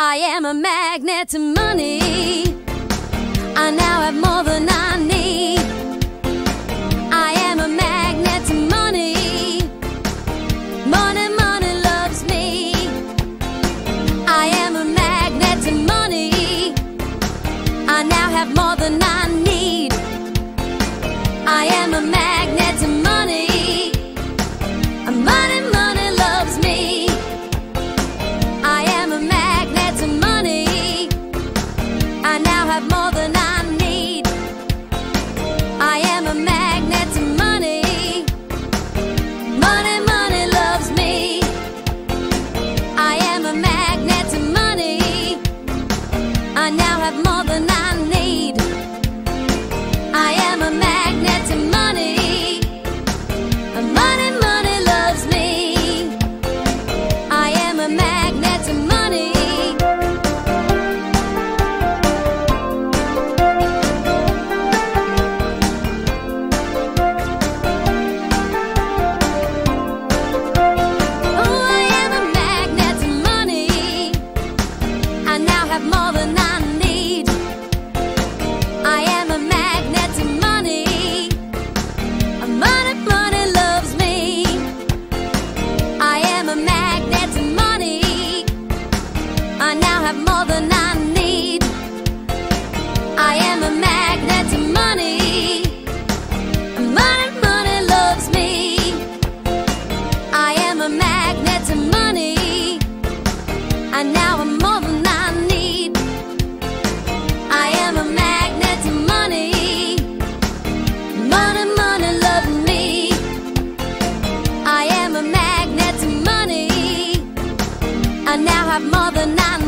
I am a magnet to money. I now have more than I have more than I need. I am a magnet to money. Money, money loves me. I am a magnet to money. Oh, I am a magnet to money. I now have more than I to money. I now have more than I need. I am a magnet to money. Money, money loves me. I am a magnet to money. I now have more than I.